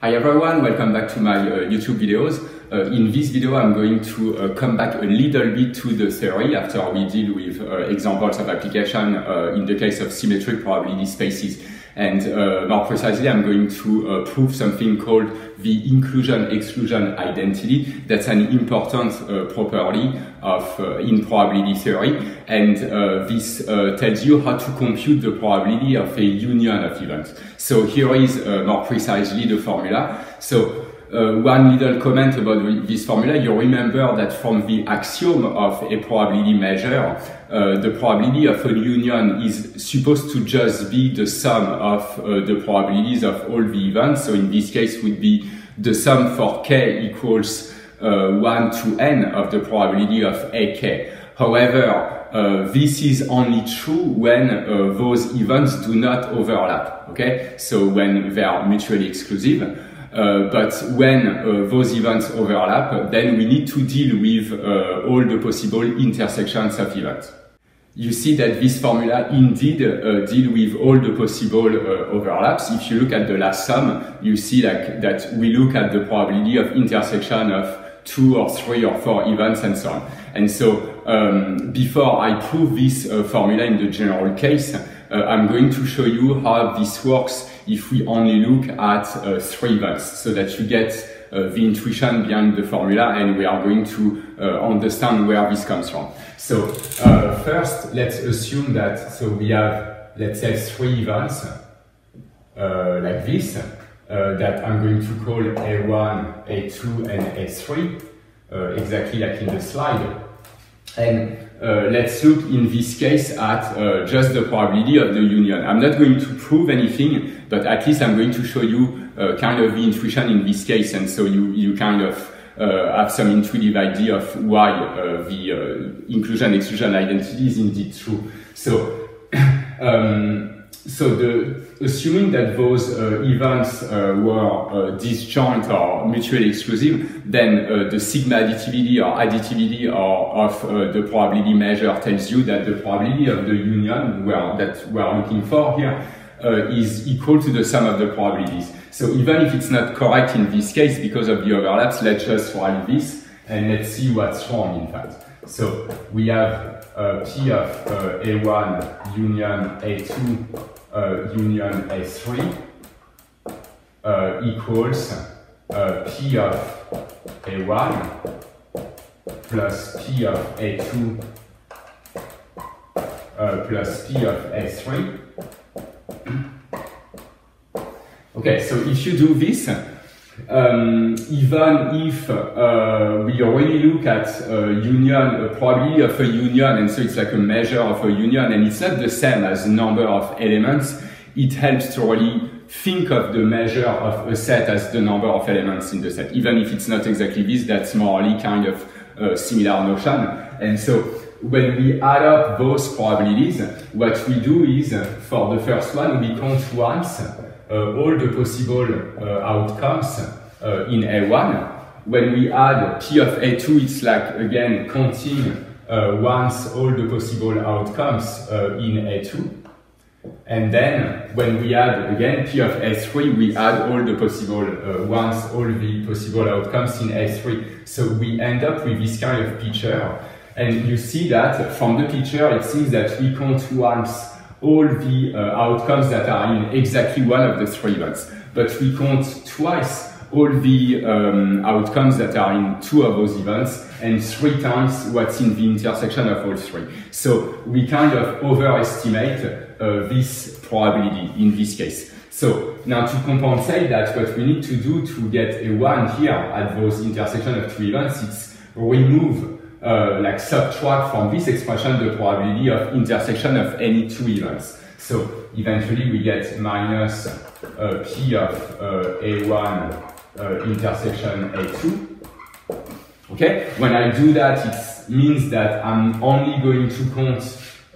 Hi everyone, welcome back to my uh, YouTube videos. Uh, in this video I'm going to uh, come back a little bit to the theory after we deal with uh, examples of application uh, in the case of symmetric probability spaces. And uh, more precisely, I'm going to uh, prove something called the inclusion-exclusion identity. That's an important uh, property of uh, in probability theory. And uh, this uh, tells you how to compute the probability of a union of events. So here is more precisely the formula. So uh, one little comment about this formula, you remember that from the axiom of a probability measure, uh, the probability of a union is supposed to just be the sum of uh, the probabilities of all the events. So in this case would be the sum for k equals uh, 1 to n of the probability of ak. However, uh, this is only true when uh, those events do not overlap. Okay, so when they are mutually exclusive. Uh, but when uh, those events overlap, then we need to deal with uh, all the possible intersections of events. You see that this formula indeed uh, deal with all the possible uh, overlaps. If you look at the last sum, you see like that we look at the probability of intersection of two or three or four events and so on. And so um, before I prove this formula in the general case, I'm going to show you how this works if we only look at uh, three events so that you get uh, the intuition behind the formula and we are going to uh, understand where this comes from. So uh, first, let's assume that, so we have, let's say three events uh, like this uh, that I'm going to call A1, A2 and A3, exactly like in the slide. And uh, let's look in this case at uh, just the probability of the union. I'm not going to prove anything, but at least I'm going to show you uh, kind of the intuition in this case, and so you, you kind of uh, have some intuitive idea of why uh, the inclusion-exclusion identity is indeed true. So, um, so the, assuming that those uh, events uh, were uh, disjoint or mutually exclusive, then uh, the sigma additivity or additivity or of uh, the probability measure tells you that the probability of the union where, that we are looking for here uh, is equal to the sum of the probabilities. So even if it's not correct in this case because of the overlaps, let's just write this and let's see what's wrong in fact. So we have P of A1 union A2 uh, union A3 uh, equals uh, P of A1 plus P of A2 plus P of A3. Okay, so if you do this, um, even if uh, we already look at uh, union, a probability of a union, and so it's like a measure of a union, and it's not the same as number of elements, it helps to really think of the measure of a set as the number of elements in the set. Even if it's not exactly this, that's morally kind of a similar notion. And so when we add up those probabilities, what we do is, for the first one, we count once uh, all the possible uh, outcomes uh, in A1. When we add P of A2, it's like, again, counting once all the possible outcomes in A2. And then when we add again P of A3, we add all the possible, uh, once all the possible outcomes in A3. So we end up with this kind of picture. And you see that from the picture, it seems that we count once all the uh, outcomes that are in exactly one of the three events. But we count twice all the um, outcomes that are in two of those events and three times what's in the intersection of all three. So we kind of overestimate uh, this probability in this case. So now to compensate that, what we need to do to get a one here at those intersection of two events, it's remove uh, like subtract from this expression the probability of intersection of any two events. So eventually we get minus uh, P of uh, A1 uh, intersection A2. Okay, when I do that, it means that I'm only going to count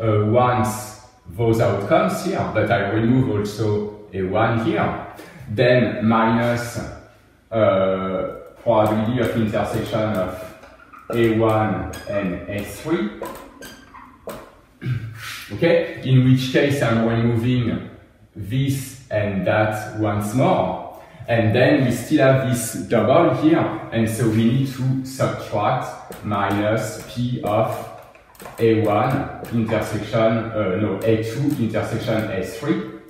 uh, once those outcomes here, but I remove also A1 here. Then minus probability of intersection of a1 and A3. okay, in which case I'm removing this and that once more. And then we still have this double here, and so we need to subtract minus P of A1 intersection, uh, no, A2 intersection A3.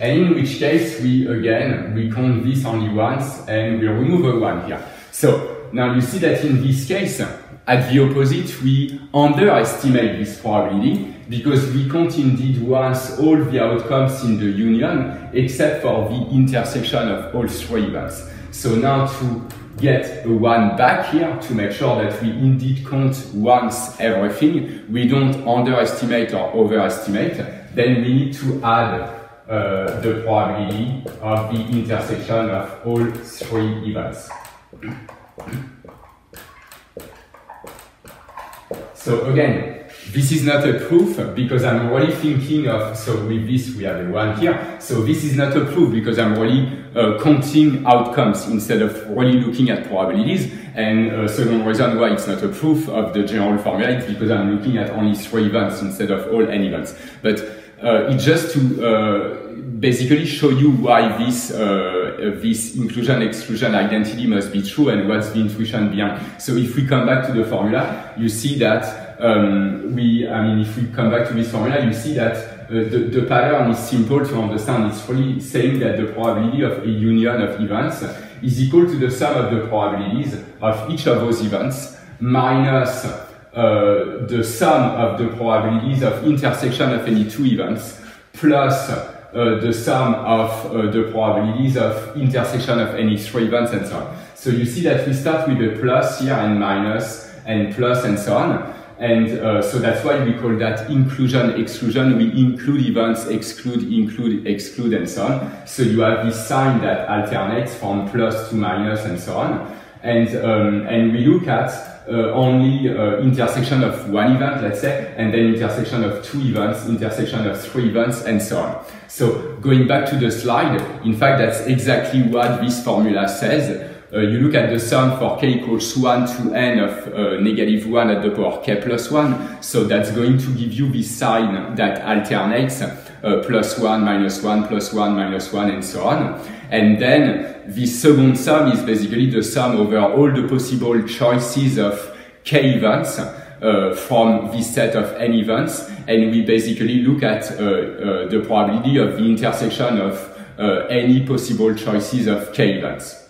And in which case we again we count this only once and we remove a one here. So now you see that in this case, at the opposite, we underestimate this probability because we count indeed once all the outcomes in the union except for the intersection of all three events. So now to get a one back here to make sure that we indeed count once everything, we don't underestimate or overestimate, then we need to add uh, the probability of the intersection of all three events. So again, this is not a proof because I'm really thinking of, so with this we have a one here. So this is not a proof because I'm really uh, counting outcomes instead of really looking at probabilities. And uh, second reason why it's not a proof of the general formula is because I'm looking at only three events instead of all n events. But uh, it's just to uh, basically show you why this uh, this inclusion exclusion identity must be true and what's the intuition behind. So if we come back to the formula, you see that um, we, I mean, if we come back to this formula, you see that uh, the, the pattern is simple to understand. It's really saying that the probability of a union of events is equal to the sum of the probabilities of each of those events minus uh, the sum of the probabilities of intersection of any two events plus uh, the sum of uh, the probabilities of intersection of any three events and so on. So you see that we start with a plus here and minus and plus and so on. And uh, so that's why we call that inclusion exclusion. We include events, exclude, include, exclude, and so on. So you have this sign that alternates from plus to minus and so on. And, um, and we look at uh, only uh, intersection of one event, let's say, and then intersection of two events, intersection of three events, and so on. So going back to the slide, in fact, that's exactly what this formula says. Uh, you look at the sum for k equals 1 to n of uh, negative 1 at the power k plus 1. So that's going to give you this sign that alternates uh, plus 1, minus 1, plus 1, minus 1, and so on. And then the second sum is basically the sum over all the possible choices of k events uh, from this set of n events. And we basically look at uh, uh, the probability of the intersection of uh, any possible choices of k events.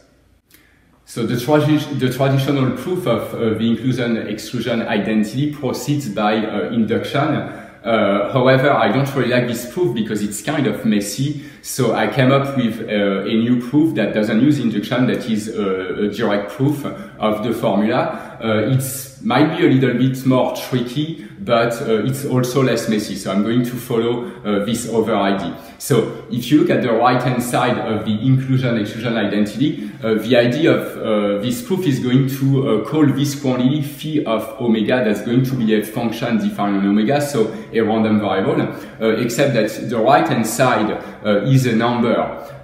So the, tradi the traditional proof of uh, the inclusion-exclusion identity proceeds by uh, induction uh, however, I don't really like this proof because it's kind of messy. So I came up with uh, a new proof that doesn't use induction, that is a, a direct proof of the formula. Uh, it's might be a little bit more tricky, but uh, it's also less messy. So I'm going to follow uh, this other ID. So if you look at the right-hand side of the inclusion-exclusion identity, uh, the idea of uh, this proof is going to uh, call this quantity phi of omega that's going to be a function defined on omega, so a random variable, uh, except that the right-hand side is a number.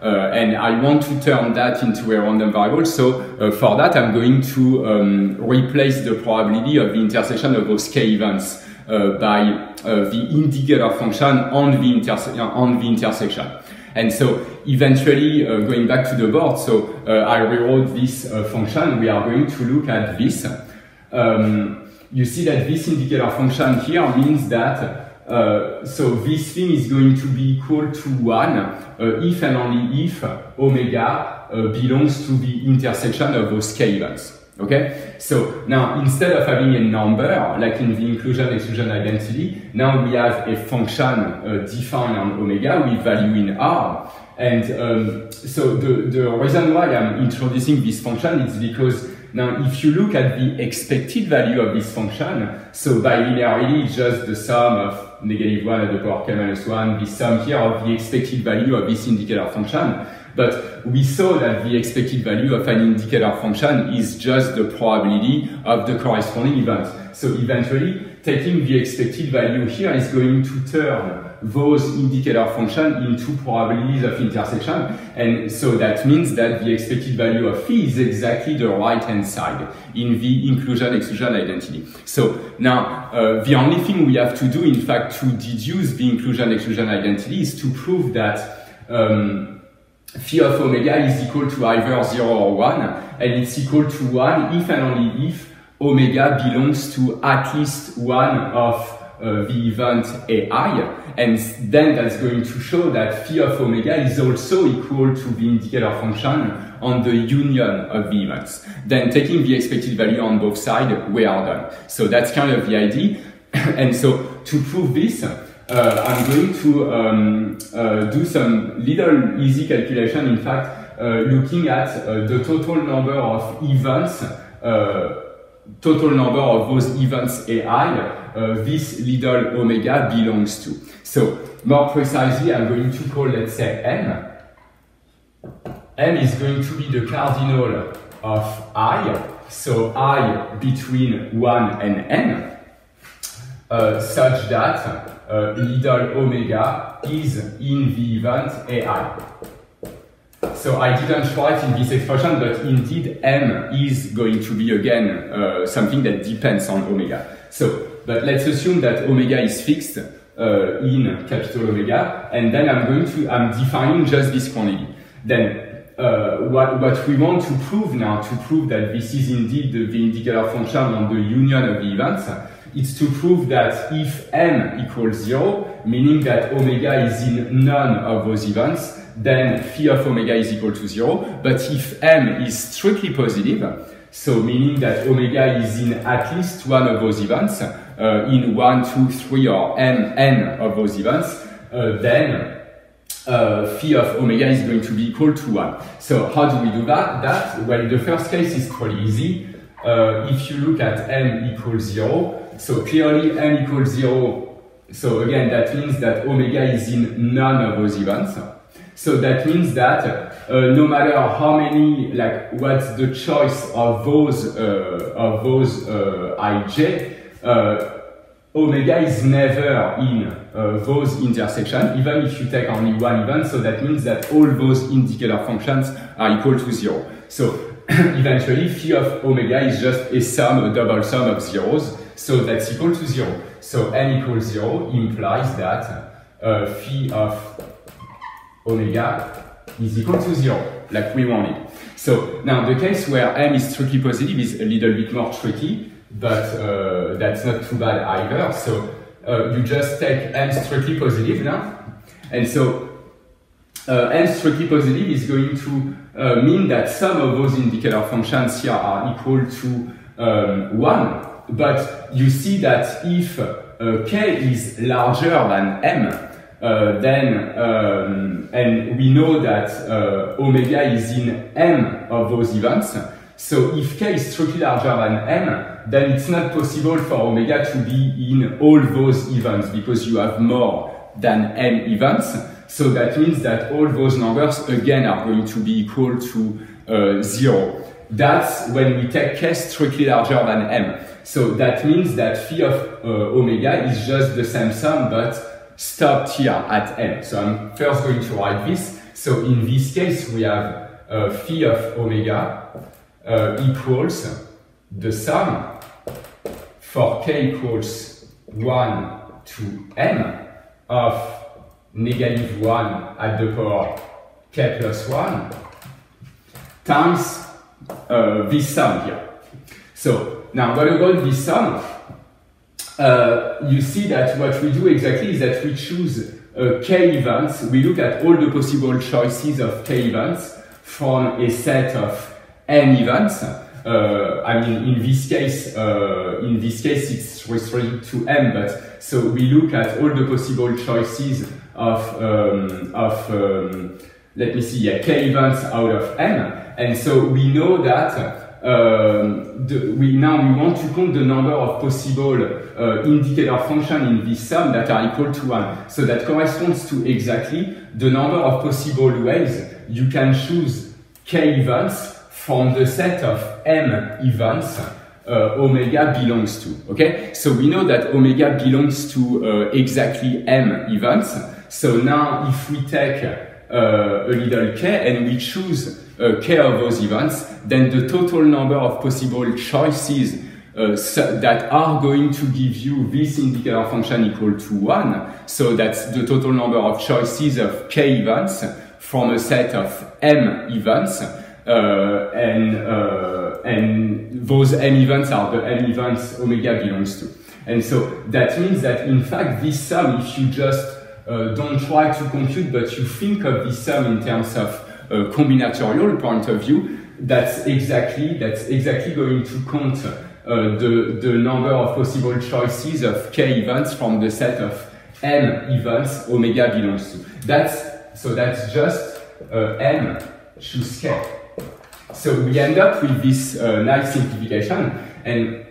and I want to turn that into a random variable. So for that, I'm going to um, replace the probability of the intersection of those k events by uh, the indicator function on the, on the intersection. And so eventually, uh, going back to the board, so I rewrote this function. We are going to look at this. Um, you see that this indicator function here means that uh, so this thing is going to be equal to 1 uh, if and only if omega uh, belongs to the intersection of those k events. Okay, so now instead of having a number like in the inclusion exclusion identity, now we have a function uh, defined on omega with value in R. And um, so the, the reason why I'm introducing this function is because now if you look at the expected value of this function, so by linearity is just the sum of negative 1 at the power k minus 1, the sum here of the expected value of this indicator function. But we saw that the expected value of an indicator function is just the probability of the corresponding event. So eventually, taking the expected value here is going to turn those indicator function into probabilities of intersection. And so that means that the expected value of phi is exactly the right-hand side in the inclusion-exclusion identity. So now, uh, the only thing we have to do, in fact, to deduce the inclusion-exclusion identity is to prove that um, phi of omega is equal to either 0 or 1, and it's equal to 1 if and only if omega belongs to at least one of uh, the event AI, and then that's going to show that phi of omega is also equal to the indicator function on the union of the events. Then taking the expected value on both sides, we are done. So that's kind of the idea. and so to prove this, I'm going to um, uh, do some little easy calculation. In fact, uh, looking at uh, the total number of events, uh, total number of those events AI, uh, this little omega belongs to. So more precisely, I'm going to call, let's say, M. M is going to be the cardinal of i, so i between 1 and n, such that uh, little omega is in the event AI. So I didn't write in this expression, but indeed m is going to be again uh, something that depends on omega. So, but let's assume that omega is fixed uh, in capital omega, and then I'm going to, I'm defining just this quantity. Then uh, what, what we want to prove now, to prove that this is indeed the, the indicator function on the union of the events, it's to prove that if m equals zero, meaning that omega is in none of those events, then phi of omega is equal to zero. But if m is strictly positive, so meaning that omega is in at least one of those events, uh, in one, two, three, or m, n of those events, uh, then uh, phi of omega is going to be equal to 1. So how do we do that? That, well, the first case is pretty easy. Uh, if you look at m equals 0, so clearly n equals 0, so again, that means that omega is in none of those events. So that means that uh, no matter how many, like what's the choice of those, uh, of those uh, ij, uh, omega is never in uh, those intersections, even if you take only one event, so that means that all those indicator functions are equal to zero. So eventually phi of omega is just a sum, a double sum of zeros, so that's equal to zero. So n equals zero implies that uh, phi of omega is equal to zero, like we wanted. So now the case where m is strictly positive is a little bit more tricky, but uh, that's not too bad either. So uh, you just take m strictly positive now, and so uh, m strictly positive is going to uh, mean that some of those indicator functions here are equal to um, 1, but you see that if uh, k is larger than m, uh, then, um, and we know that uh, omega is in m of those events, so if k is strictly larger than m, then it's not possible for omega to be in all those events because you have more than n events. So that means that all those numbers again are going to be equal to uh, zero. That's when we take k strictly larger than m. So that means that phi of uh, omega is just the same sum, but stopped here at m. So I'm first going to write this. So in this case, we have uh, phi of omega uh, equals the sum for k equals 1 to m of negative 1 at the power k plus 1 times uh, this sum here. So now what about this sum? Uh, you see that what we do exactly is that we choose uh, k events. We look at all the possible choices of k events from a set of n events. Uh, I mean, in this case, uh, in this case, it's restricted to m. But so we look at all the possible choices of um, of um, let me see, yeah, k events out of n, and so we know that. Um, the, we now we want to count the number of possible uh, indicator function in this sum that are equal to one. So that corresponds to exactly the number of possible ways you can choose k events from the set of m events uh, omega belongs to. Okay, so we know that omega belongs to uh, exactly m events. So now if we take a little k and we choose uh, k of those events, then the total number of possible choices uh, that are going to give you this indicator function equal to 1. So that's the total number of choices of k events from a set of m events. Uh, and, uh, and those m events are the m events omega belongs to. And so that means that in fact this sum, if you just uh, don't try to compute, but you think of this sum in terms of uh, combinatorial point of view, that's exactly, that's exactly going to count uh, the, the number of possible choices of k events from the set of m events omega belongs to. That's, so that's just uh, m choose k. So we end up with this uh, nice simplification, and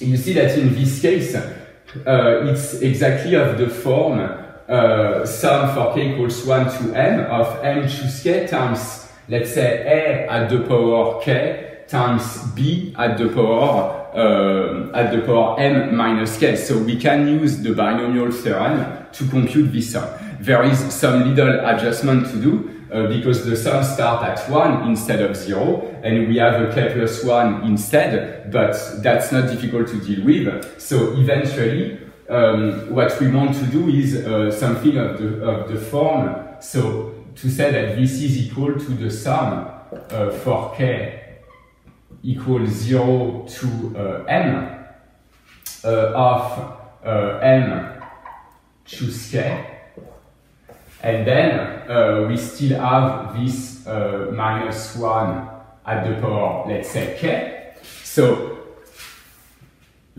you see that in this case, uh, it's exactly of the form uh, sum for k equals 1 to m of m choose k times, let's say, a at the power k times b at the power uh, at the power m minus k. So we can use the binomial theorem to compute this sum. There is some little adjustment to do uh, because the sum starts at 1 instead of 0 and we have a k plus 1 instead, but that's not difficult to deal with. So eventually, um, what we want to do is uh, something of the, of the form, so to say that this is equal to the sum uh, for k equals 0 to uh, m uh, of uh, m choose k. And then uh, we still have this uh, minus 1 at the power, let's say, k. So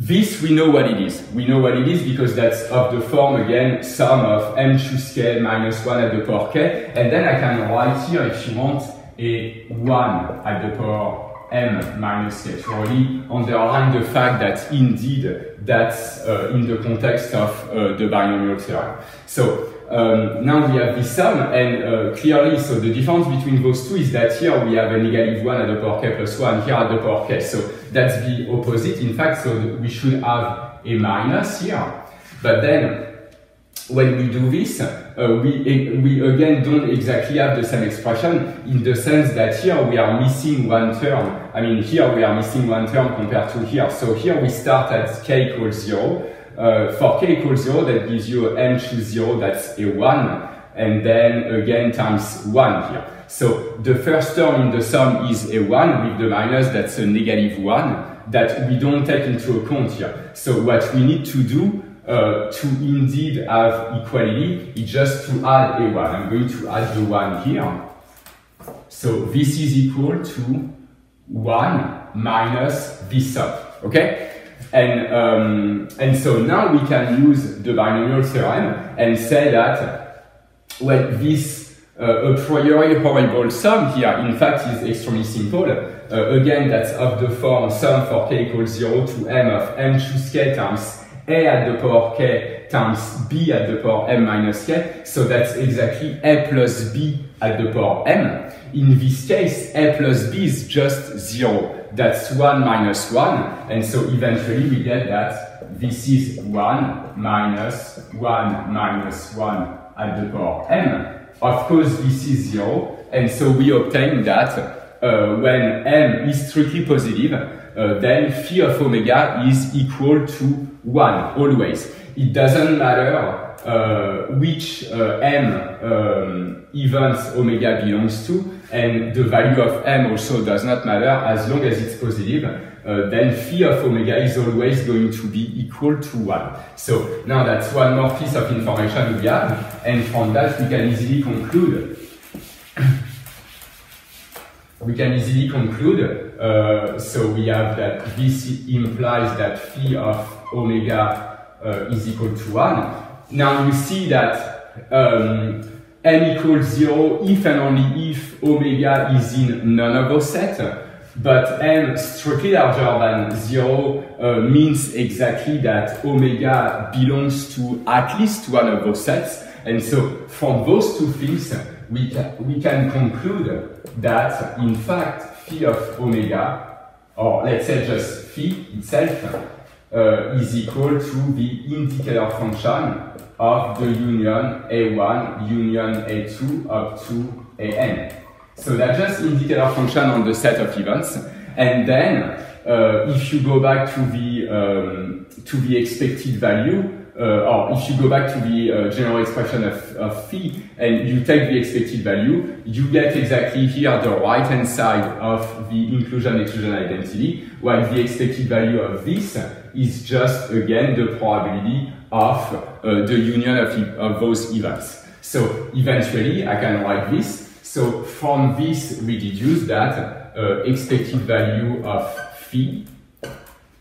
this, we know what it is. We know what it is because that's of the form, again, sum of m choose k minus 1 at the power k. And then I can write here, if you want, a 1 at the power m minus k really underline the fact that indeed that's uh, in the context of uh, the binomial theorem. So um, now we have this sum, and uh, clearly, so the difference between those two is that here we have a negative 1 at the power k plus 1, here at the power k. So that's the opposite, in fact, so we should have a minus here. But then when we do this, uh, we, we again don't exactly have the same expression in the sense that here we are missing one term. I mean, here we are missing one term compared to here. So here we start at k equals 0. Uh, for k equals 0, that gives you n choose 0, that's a 1. And then again times 1 here. So the first term in the sum is a 1 with the minus, that's a negative 1 that we don't take into account here. So what we need to do uh, to indeed have equality is just to add a 1. I'm going to add the 1 here. So this is equal to 1 minus this sum, okay? And, um, and so now we can use the binomial theorem and say that, well, this uh, a priori horrible sum here, in fact, is extremely simple. Uh, again, that's of the form sum for k equals 0 to m of m choose k times a at the power k times b at the power m minus k. So that's exactly a plus b at the power m. In this case, a plus b is just 0. That's 1 minus 1. And so eventually we get that this is 1 minus 1 minus 1 at the power m. Of course, this is 0. And so we obtain that uh, when m is strictly positive, uh, then phi of omega is equal to 1, always. It doesn't matter which uh, m um, events omega belongs to, and the value of m also does not matter as long as it's positive. Uh, then phi of omega is always going to be equal to 1. So now that's one more piece of information we have, and from that we can easily conclude we can easily conclude, uh, so we have that this implies that phi of omega uh, is equal to 1. Now you see that um, m equals 0 if and only if omega is in none of those sets, but m strictly larger than 0 uh, means exactly that omega belongs to at least one of those sets. And so from those two things, we can, we can conclude that in fact phi of omega, or let's say just phi itself, uh, is equal to the indicator function of the union A1, union A2 up to AN. So that's just indicator function on the set of events. And then, uh, if you go back to the um, to the expected value, or if you go back to the uh, general expression of, of phi and you take the expected value, you get exactly here the right hand side of the inclusion exclusion identity, while the expected value of this is just again the probability of uh, the union of, of those events. So eventually I can write this. So from this we deduce that uh, expected value of phi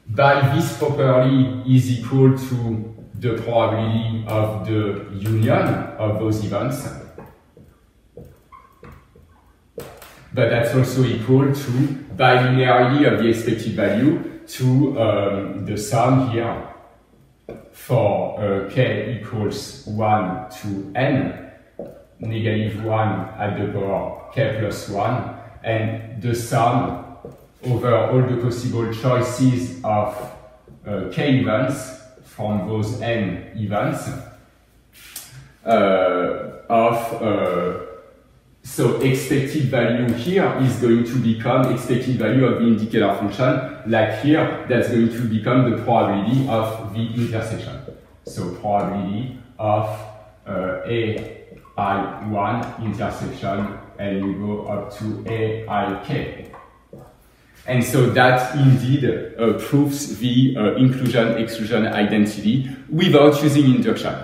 by this properly is equal to the probability of the union of those events. But that's also equal to by linearity of the expected value to um, the sum here for uh, k equals 1 to n, negative 1 at the power k plus 1, and the sum over all the possible choices of uh, k events from those n events uh, of uh, so expected value here is going to become expected value of the indicator function. Like here, that's going to become the probability of the intersection. So probability of uh, AI1 intersection and we go up to AIK. And so that indeed uh, proves the uh, inclusion-exclusion identity without using induction.